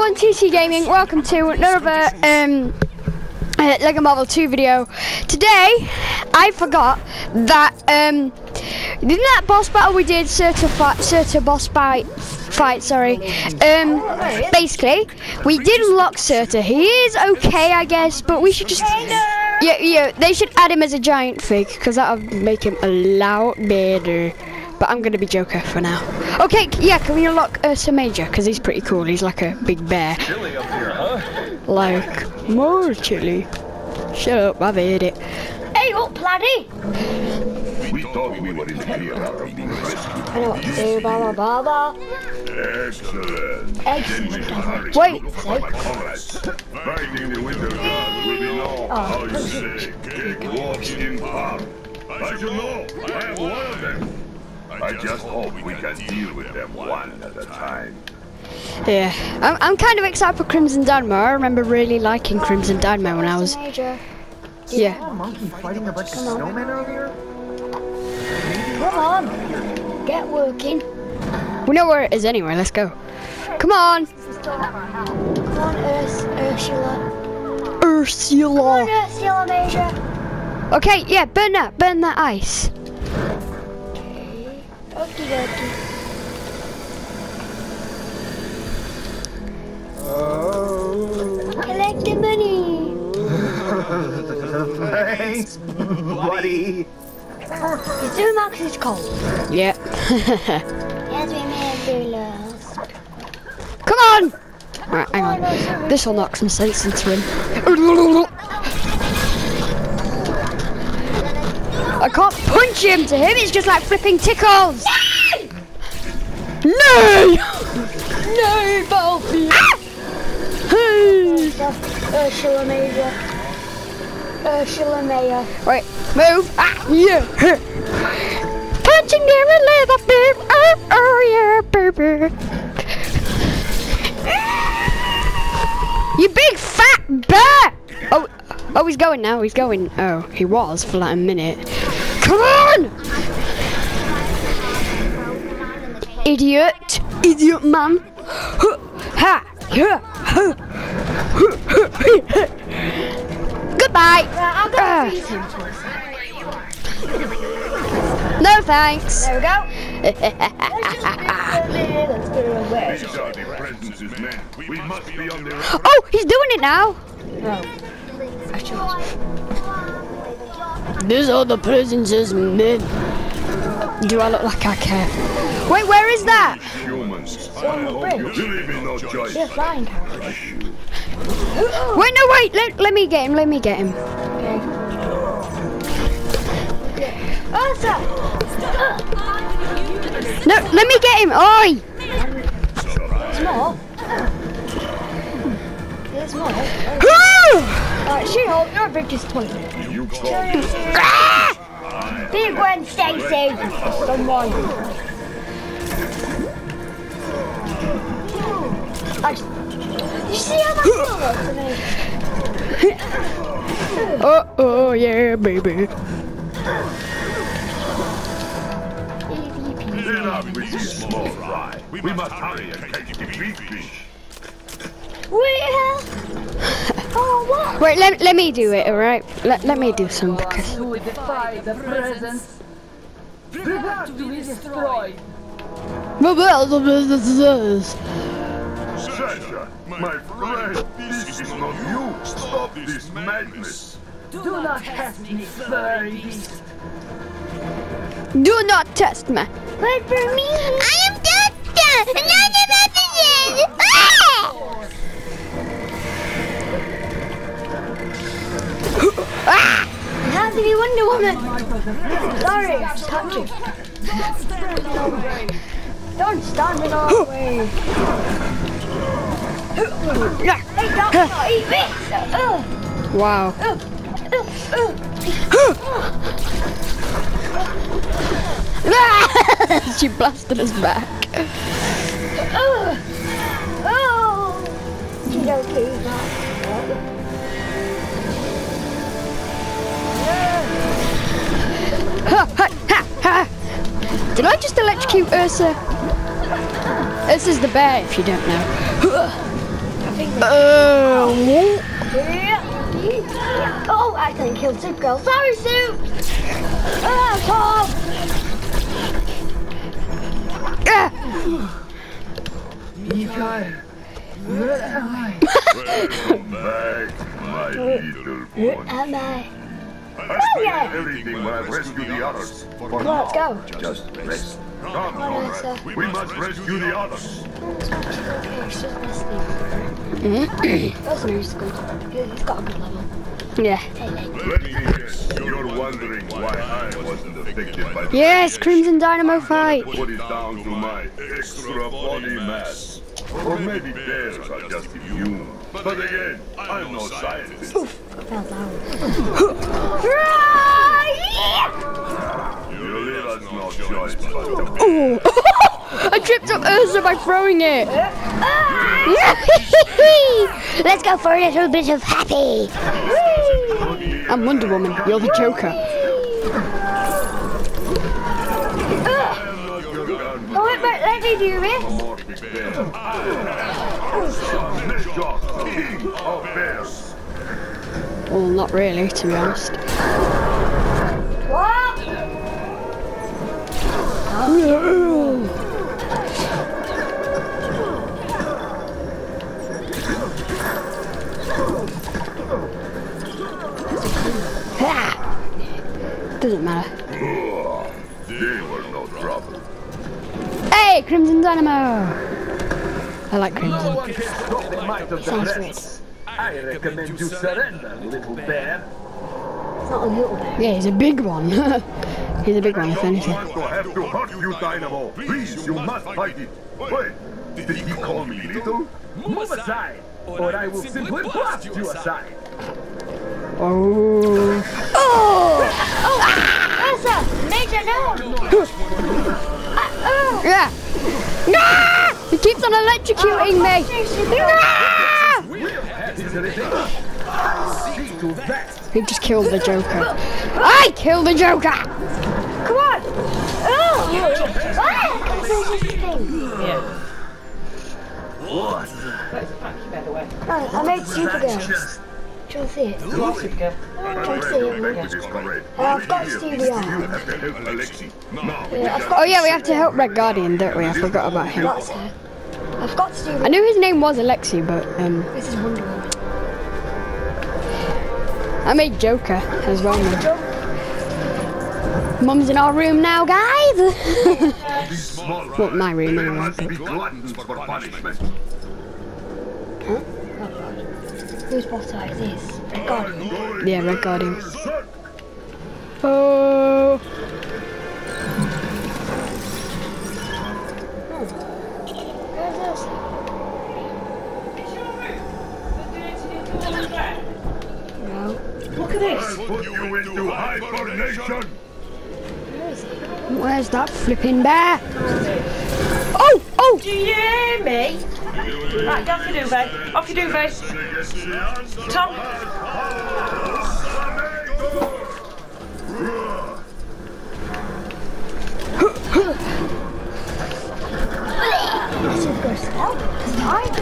everyone, TC Gaming. Welcome to another um, uh, Lego Marvel 2 video. Today, I forgot that um, didn't that boss battle we did, Certa, fight, Certa boss fight, fight, sorry. Um, basically, we did unlock Certa. He is okay, I guess, but we should just. Yeah, yeah, they should add him as a giant fig because that'll make him a lot better. But I'm gonna be Joker for now. Okay, yeah, can we unlock uh, Ursa Major? Because he's pretty cool. He's like a big bear. Chilly up here, huh? Like more chilly. Shut up, I've heard it. Hey oh, up, laddie! We thought we were in the clear after being rescued. I know what to do, blah blah blah blah. Excellent. Excellent. make a hurry. Wait. Look for my comrades. Fighting the winter guard will be no, oh, how you say, cake walk in park. I should know. I am one of them. I just hope we can deal with them one at a time. Yeah, I'm, I'm kind of excited for Crimson Dynamo. I remember really liking Crimson Dynamo when I was. Major. Yeah. A monkey fighting a bunch of snowmen earlier? Come on, get working. We know where it is anyway. Let's go. Come on, Come on, Urs Ursula. Come Ursula. on, Ursula Major. Okay, yeah, burn that, burn that ice. Okie dokie. Collect the money. Thanks, buddy. It's two marks is cold. Yeah. Yes, we may do. Come on. Right, hang oh, on. This will knock some sense into him. I can't him to him. It's just like flipping tickles. No! No, Balfi! Hey! Ursula Major. Ursula Mayor. Wait, move! Ah, yeah! Punching near a leather bib! Oh, oh, yeah, baby! You big fat bear! Oh, oh, he's going now. He's going. Oh, he was for like a minute. Come on! Idiot! Idiot man! Ha! Goodbye! Right, I'll go feed him. No thanks. There we go. Let's go away. These are the presents as men. We must be on the Oh, he's doing it now. Oh. These are the presents as men. Do I look like I care? Wait, where is that? humans. on the I hope bridge. you believe in no choice. They're flying carriage. Wait, no, wait. Let, let me get him. Let me get him. Ursa! No, let me get him. Oi! There's more. There's more. Alright, She-Hulk, you're a big disappointment. You. Ah! Big Gwen Stacy! Someone. I you see how that works? Oh, oh, yeah, baby. Enough with this small fry. We must hurry and catch the big fish. Well, oh what? Wait, let, let me do it, alright? Let, let me do some because. who will defy the presence. Prepare to be destroyed. Sasha, my friend, this is not you. Stop this madness. Do not test me, furry beast. Do not test me. Wait for me! I am Doctor! None of It to be Wonder Woman! Sorry, you. Don't stand in our way. Hey, Doctor, eat this! Wow. she blasted us back. oh! I just electrocute Ursa? Ursa's the bear, if you don't know. Oh. Oh, I accidentally killed Supergirl. Sorry, Sue. Oh, Tom. Ah. Mikael, where am I? Welcome back, my little one. Am I? I explained everything when I rescued the others. For Well, now, let's go. just rest. Come, Well, comrade. sir. We must rescue the others. Okay, she's listening. That's good. He's got a good level. Yeah. Hey, hey. Let me guess, you're wondering why I wasn't affected by the Yes. Crimson Dynamo fight. Put it down to my extra body mass. Or maybe bears are just immune. But again, I'm no scientist. I Fell down. You leave us no but to I tripped up Ursa by throwing it. Let's go for a little bit of happy. I'm Wonder Woman. You're the Joker. Oh, wait, wait, let me do this. more big bear. Nestor, king of bears. Well, not really, to be honest. Doesn't matter. They were no trouble. Hey, Crimson Dynamo. I like No Crimson. one can stop the might of the Sounds rest. I recommend you surrender, little bear. It's not a little bit. Yeah, he's a big one. he's a big one, if Don't anything. want to have to hurt you, Dynamo. Please, you must fight it. Wait, did he call me little? Move aside, or I will simply blast you aside. Oh. Oh. Elsa, Major, no. Uh, Yeah. Ah! He keeps on electrocuting me. That is ridiculous. I'll see to that. He just killed the Joker. I killed the Joker. Come on. Oh. Ah, that's interesting. What? Right, I made Supergirl. Just Do you want to see it? I'm Trying to see it. made this. Uh, I've got Stevie You to help Alexi. Now, Yeah, Oh yeah, we have to help Red Guardian, don't we? I forgot about him. that's her. I've got Stevie. I knew his name was Alexi, but um, This is Wonder Woman. I made Joker as well. Now. Mum's in our room now, guys. these small well, my room They anyway. must But be gluttons for punishment. Whose boss is this? The Guardian. yeah, Red Guardian. Son, Oh. Where's Elsa? No. Look at this. Put you into hibernation. Where is that flipping bear? Oh, oh. Do you hear me? Right, off you do, babe. Off you do, babe. Tom. Right.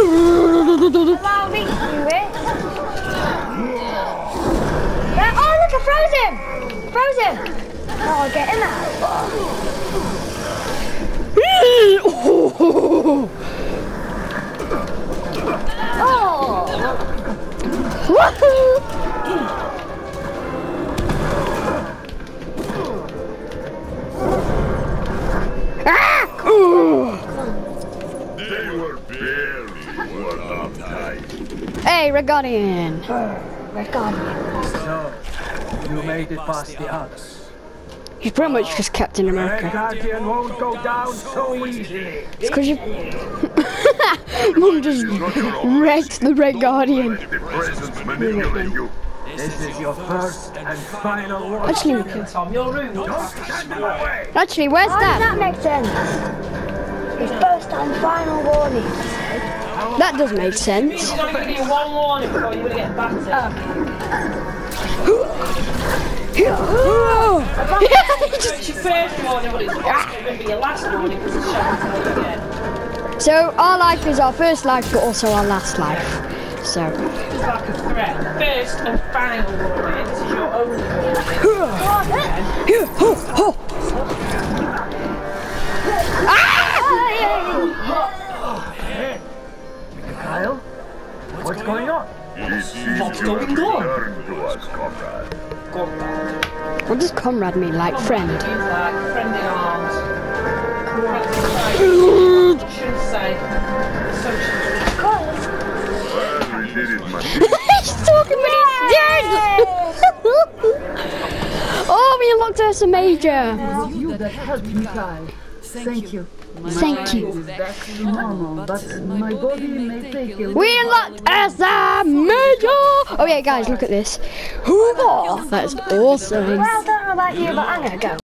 Allow me to do it. Yeah, oh look, I froze him! Froze him! Oh, get in there. Oh! Woohoo! Ah! Ooh. They were barely worn up tight. Hey, Red Guardian. Red Guardian. so. You made it past the others. He's pretty much just Captain America. The Red Guardian won't go down so easily. It's because you. Mum just wrecked the Red Guardian. The presence manipulate you. This is your first and final warning. Actually, Tom, your room. Stand in the way. actually, where's How does that? that make sense? His first and final warning. That does make sense. He's only give you one warning before you're going to get battered. He just- It's your first warning, but it's going to be your last warning because it's shot you again. So our life is our first life, but also our last life. So It's like a threat. First and final warning. This is your only warning. Kyle? What's going on? It seems What's you have going on? Returned to us, comrade. Comrade. what does comrade mean? Like friend? Means like friend in arms. I shouldn't say social. Did it, my he's talking but he's dead! oh, we unlocked Ursa Major. was you that helped me, Kyle. Thank you. Thank you. Is back to normal, but my body may take a We unlocked Ursa Major. Oh yeah, guys, look at this. Hoo-ha! That's awesome. Well, I don't know about you, but I'm gonna go.